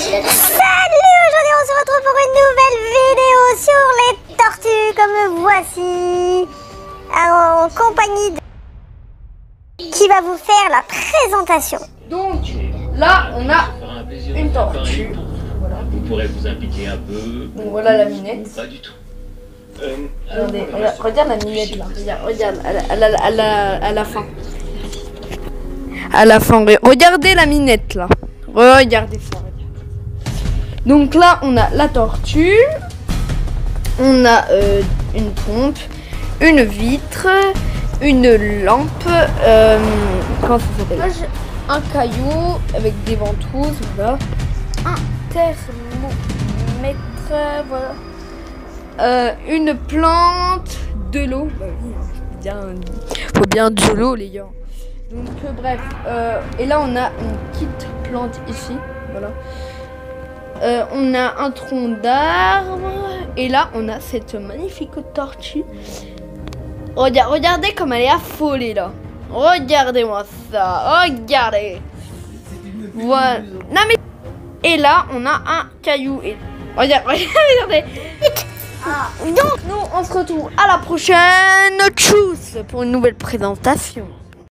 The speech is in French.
Salut Aujourd'hui on se retrouve pour une nouvelle vidéo sur les tortues comme voici en compagnie de qui va vous faire la présentation. Donc là, on a une tortue. vous. Pourrez vous impliquer un peu. Donc voilà la minette. Pas du tout. Euh, Regardez, alors, regarde, la minette là. Regarde, regarde, à la, à la, à la, fin. À la fin, re- regardez la minette là. Regardez ça, regardez. Donc là, on a la tortue. On a euh, une pompe, une vitre, une lampe. euh, comment ça s'appelle? Un caillou avec des ventouses, voilà. Un thermomètre, voilà. Euh, une plante, de l'eau. Bah oui, hein, faut bien, faut bien de l'eau, les gars. Donc, bref. et là, on a une petite plante ici. Voilà. Euh, on a un tronc d'arbre. Et là, on a cette magnifique tortue. Regarde, regardez comme elle est affolée là. Regardez-moi ça. Regardez. Voilà. Non mais. Et là, on a un caillou. Et... Regarde, regardez. Donc, nous, on se retrouve à la prochaine. Tchuss pour une nouvelle présentation.